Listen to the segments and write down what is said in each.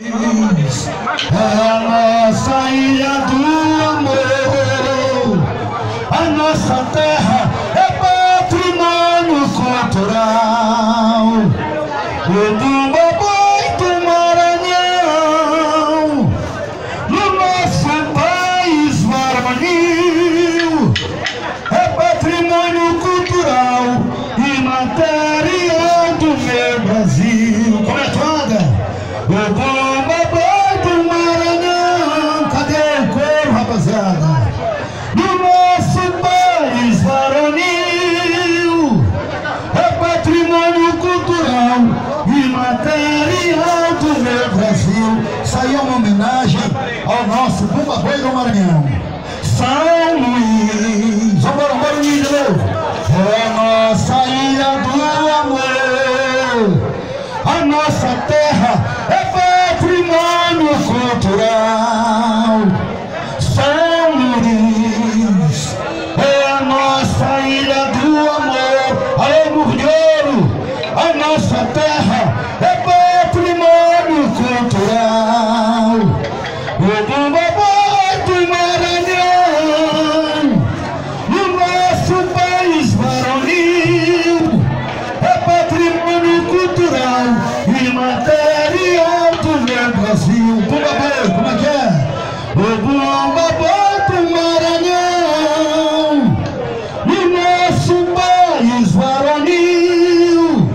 É a nossa ilha do amor, a nossa terra é patrimônio cultural. O do material do meu Brasil. Aí é uma homenagem ao nosso do Maranhão. Cultural e material do meu Brasil. Como é que é? O Bumbaboi do Maranhão, no nosso país varonil,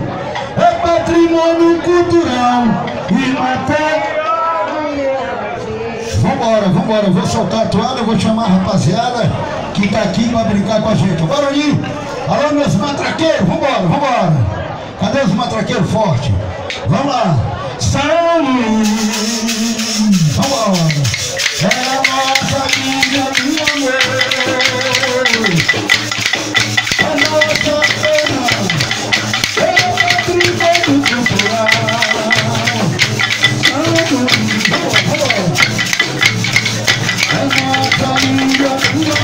é patrimônio cultural e material. Vambora, vambora, eu vou soltar a toalha, eu vou chamar a rapaziada que tá aqui pra brincar com a gente. Bora ali! Alô, meus matraqueiros, vambora, vambora! Cadê os matraqueiros fortes? Vamos lá. Saúde. Vamos lá. É a nossa vida, minha mãe. A nossa pena. É o tributo cultural. Saúde. Vamos lá. É a nossa vida, minha mãe.